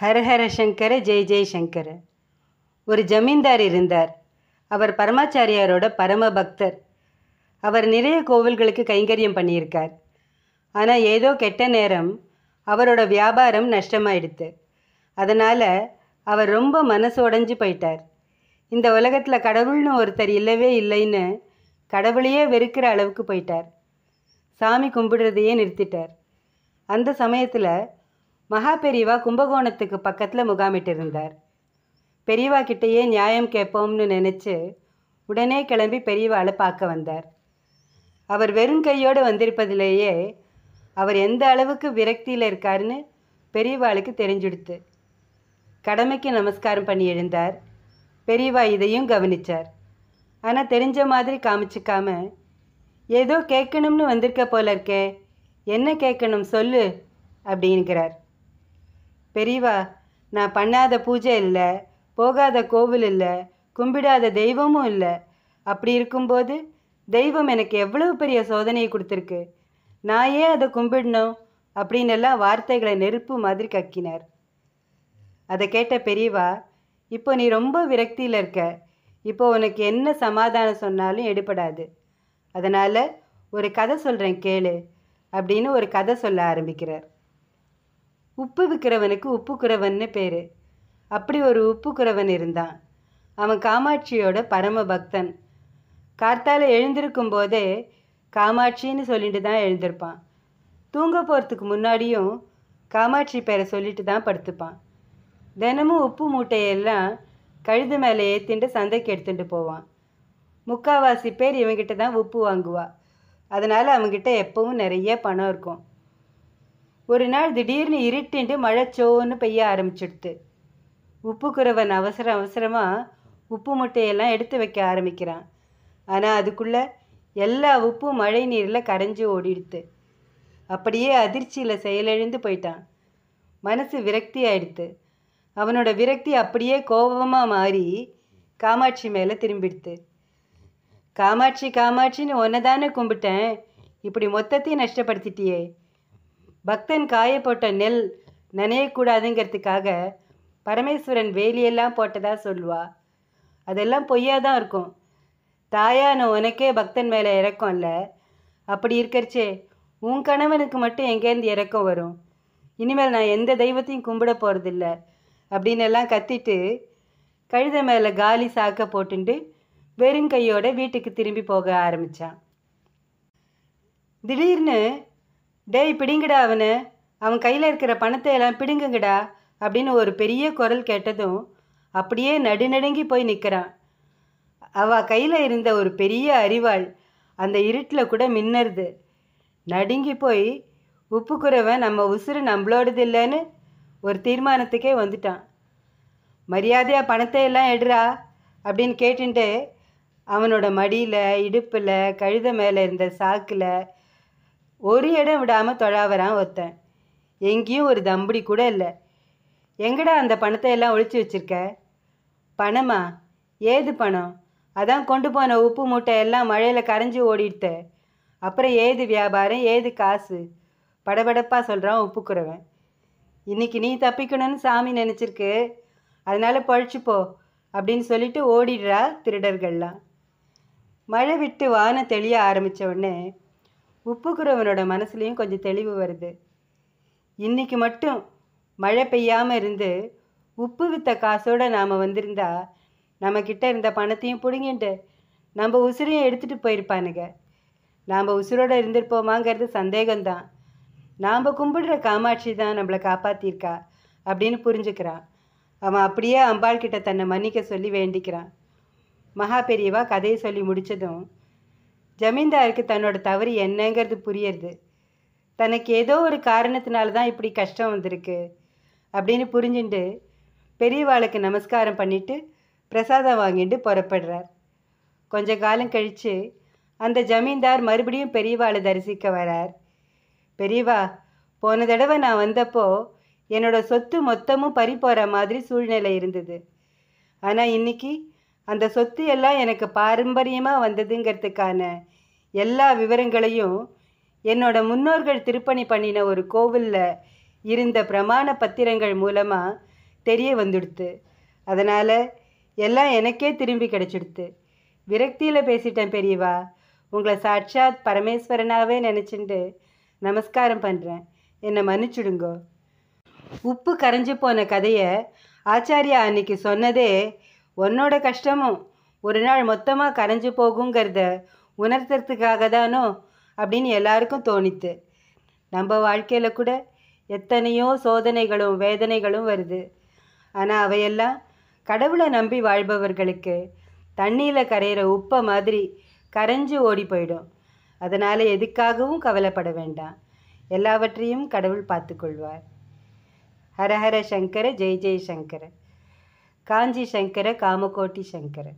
ஹரஹர சங்கர ஜெய் ஜெய் சங்கர. ஒரு ஜமீன்தார் இருந்தார். அவர் பரமாச்சாரியாரோட பரம பக்தர். அவர் நிறைய கோவில்களுக்கு கைங்கரியம் பண்ணியிருக்கார். ஆனால் ஏதோ கெட்ட நேரம் அவரோட வியாபாரம் நஷ்டமாயிடுத்து. அதனால் அவர் ரொம்ப மனசு உடைஞ்சு போயிட்டார். இந்த உலகத்தில் கடவுள்னு ஒருத்தர் இல்லவே இல்லைன்னு கடவுளையே வெறுக்கிற அளவுக்கு போயிட்டார். சாமி கும்பிடுறதையே நிறுத்திட்டார். அந்த சமயத்தில் மகா பெரியவா கும்பகோணத்துக்கு பக்கத்தில் முகாமிட்டிருந்தார். பெரியவா கிட்டேயே நியாயம் கேட்போம்னு நினச்சி உடனே கிளம்பி பெரியவாளை பார்க்க வந்தார். அவர் வெறும் கையோடு வந்திருப்பதிலேயே அவர் எந்த அளவுக்கு விரக்தியில் இருக்காருன்னு பெரியவாளுக்கு தெரிஞ்சுடுத்து. கடமைக்கு நமஸ்காரம் பண்ணி எழுந்தார். பெரியவா இதையும் கவனிச்சார். ஆனால் தெரிஞ்ச மாதிரி காமிச்சிக்காம ஏதோ கேட்கணும்னு வந்திருக்க போல இருக்கே என்ன கேட்கணும் சொல்லு அப்படிங்கிறார். பெரியவா நான் பண்ணாத பூஜை இல்லை போகாத கோவில் இல்லை கும்பிடாத தெய்வமும் இல்லை. அப்படி இருக்கும்போது தெய்வம் எனக்கு எவ்வளவு பெரிய சோதனையை கொடுத்துருக்கு. நான் ஏன் அதை கும்பிடணும் அப்படின்னு எல்லாம் வார்த்தைகளை நெருப்பு மாதிரி கக்கினார். அதை கேட்ட பெரியவா இப்போ நீ ரொம்ப விரக்தியில் இருக்க. இப்போ உனக்கு என்ன சமாதானம் சொன்னாலும் எடுபடாது. அதனால் ஒரு கதை சொல்கிறேன் கேளு அப்படின்னு ஒரு கதை சொல்ல ஆரம்பிக்கிறார். உப்பு விற்கிறவனுக்கு உப்புக்குறவன்னு பேர். அப்படி ஒரு உப்புக்குறவன் இருந்தான். அவன் காமாட்சியோட பரம பக்தன். கார்த்தால எழுந்திருக்கும் போதே காமாட்சின்னு சொல்லிட்டு தான் எழுந்திருப்பான். தூங்க போகிறதுக்கு முன்னாடியும் காமாட்சி பேரை சொல்லிட்டு தான் படுத்துப்பான். தினமும் உப்பு மூட்டையெல்லாம் கழுது மேலே ஏற்றிண்டு சந்தைக்கு எடுத்துட்டு போவான். முக்காவாசி பேர் இவங்கிட்ட தான் உப்பு வாங்குவா. அதனால் அவங்ககிட்ட எப்பவும் நிறைய பணம் இருக்கும். ஒரு நாள் திடீர்னு இருட்டின்ட்டு மழை சோன்னு பெய்ய ஆரம்பிச்சிடுது உப்புக்குறவன் அவசர அவசரமாக உப்பு முட்டையெல்லாம் எடுத்து வைக்க ஆரம்பிக்கிறான். ஆனால் அதுக்குள்ளே எல்லா உப்பும் மழை நீரில் கரைஞ்சி ஓடிடுது அப்படியே அதிர்ச்சியில் செயலிழந்து போயிட்டான். மனசு விரக்தி ஆயிடுத்து அவனோட விரக்தி அப்படியே கோபமாக மாறி காமாட்சி மேலே திரும்பிடுத்து. காமாட்சி காமாட்சின்னு ஒன்றை தானே கும்பிட்டேன். இப்படி மொத்தத்தையும் நஷ்டப்படுத்திட்டியே. பக்தன் காயப்போட்ட போட்ட நெல் நனையக்கூடாதுங்கிறதுக்காக பரமேஸ்வரன் வேலியெல்லாம் போட்டதா சொல்லுவா. அதெல்லாம் பொய்யா தான் இருக்கும். தாயான உனக்கே பக்தன் மேலே இறக்கம் இல்லை அப்படி இருக்கிறச்சே உன் கணவனுக்கு மட்டும் எங்கேருந்து இறக்கம் வரும்? இனிமேல் நான் எந்த தெய்வத்தையும் கும்பிட போகிறதில்ல அப்படின்னு எல்லாம் கத்திட்டு கழுத மேலே காலி சாக்க போட்டுண்டு வெறுங்கையோட வீட்டுக்கு திரும்பி போக ஆரம்பித்தான் திடீர்னு டேய் பிடிங்கடா அவனு. அவன் கையில் இருக்கிற பணத்தை எல்லாம் பிடுங்குங்கடா அப்படின்னு ஒரு பெரிய குரல் கேட்டதும் அப்படியே நடுநடுங்கி போய் நிற்கிறான் அவ கையில் இருந்த ஒரு பெரிய அரிவாள் அந்த இருட்டில் கூட மின்னருது. நடுங்கி போய் உப்பு உப்புக்குறவன் நம்ம உசுறு நம்மளோடது இல்லைன்னு ஒரு தீர்மானத்துக்கே வந்துட்டான். மரியாதையாக பணத்தை எல்லாம் எடுறா? அப்படின்னு கேட்டுட்டு அவனோட மடியில் இடுப்பில் கழுத மேலே இருந்த சாக்கில் ஒரு இடம் விடாமல் தொழாவறான் ஒருத்தன். எங்கேயும் ஒரு தம்புடி கூட இல்லை. எங்கடா அந்த பணத்தை எல்லாம் ஒழிச்சு வச்சிருக்க? பணமா? ஏது பணம்? அதான் கொண்டு போன உப்பு மூட்டை எல்லாம் மழையில் கரைஞ்சி ஓடிடுத்த. அப்புறம் ஏது வியாபாரம்? ஏது காசு? படபடப்பாக சொல்கிறான் உப்புக்குறவன். இன்னைக்கு நீ தப்பிக்கணும்னு சாமி நினச்சிருக்கு. அதனால் பழிச்சுப்போ அப்படின்னு சொல்லிட்டு ஓடிடுறா திருடர்கள்லாம். மழை விட்டு வானம் தெளிய ஆரம்பித்த உடனே உப்புக்குறவனோட மனசுலேயும் கொஞ்சம் தெளிவு வருது. இன்னைக்கு மட்டும் மழை பெய்யாமல் இருந்து உப்பு வித்த காசோட நாம் வந்திருந்தா நம்மக்கிட்ட இருந்த பணத்தையும் பிடுங்கிட்டு நம்ம உசுரையும் எடுத்துகிட்டு போயிருப்பானுங்க. நாம் உசுரோடு இருந்திருப்போமாங்கிறது சந்தேகம்தான். நாம் கும்பிடுற காமாட்சி தான் நம்மளை காப்பாற்றியிருக்கா அப்படின்னு புரிஞ்சுக்கிறான். அவன் அப்படியே அம்பாள் கிட்ட தன்னை மன்னிக்க சொல்லி வேண்டிக்கிறான். மகா பெரியவா கதையை சொல்லி முடித்ததும் ஜமீன்தாருக்கு தன்னோட தவறு என்னங்கிறது புரியுறது. தனக்கு ஏதோ ஒரு காரணத்தினால தான் இப்படி கஷ்டம் வந்திருக்கு அப்படின்னு புரிஞ்சுட்டு பெரியவாளுக்கு நமஸ்காரம் பண்ணிட்டு பிரசாதம் வாங்கிட்டு புறப்படுறார். கொஞ்ச காலம் கழித்து அந்த ஜமீன்தார் மறுபடியும் பெரியவாளை தரிசிக்க வரார். பெரியவா போன தடவை நான் வந்தப்போ என்னோட சொத்து மொத்தமும் பறி போகிற மாதிரி சூழ்நிலை இருந்தது. ஆனால் இன்னைக்கு அந்த சொத்து எல்லாம் எனக்கு பாரம்பரியமாக வந்ததுங்கிறதுக்கான எல்லா விவரங்களையும் என்னோட முன்னோர்கள் திருப்பணி பண்ணின ஒரு கோவிலில் இருந்த பிரமாண பத்திரங்கள் மூலமாக தெரிய வந்துடுத்து. அதனால் எல்லாம் எனக்கே திரும்பி கிடச்சிடுத்து. விரக்தியில் பேசிட்டேன் பெரியவா. உங்களை சாட்சாத் பரமேஸ்வரனாகவே நினச்சிண்டு நமஸ்காரம் பண்ணுறேன் என்னை மன்னிச்சுடுங்கோ. உப்பு கரைஞ்சு போன கதையை ஆச்சாரியா அன்னைக்கு சொன்னதே உன்னோட கஷ்டமும் ஒரு நாள் மொத்தமாக கரைஞ்சு போகுங்கிறத உணர்த்துறதுக்காக தானோ அப்படின்னு எல்லாருக்கும் தோணித்து. நம்ம வாழ்க்கையில் கூட எத்தனையோ சோதனைகளும் வேதனைகளும் வருது. ஆனால் அவையெல்லாம் கடவுளை நம்பி வாழ்பவர்களுக்கு தண்ணியில் கரையிற உப்பை மாதிரி கரைஞ்சு ஓடி போயிடும். அதனால் எதுக்காகவும் கவலைப்பட வேண்டாம். எல்லாவற்றையும் கடவுள் பார்த்துக்கொள்வார். ஹரஹர சங்கர ஜெய் ஜெய் சங்கர. காஞ்சி சங்கர காமகோட்டி சங்கர.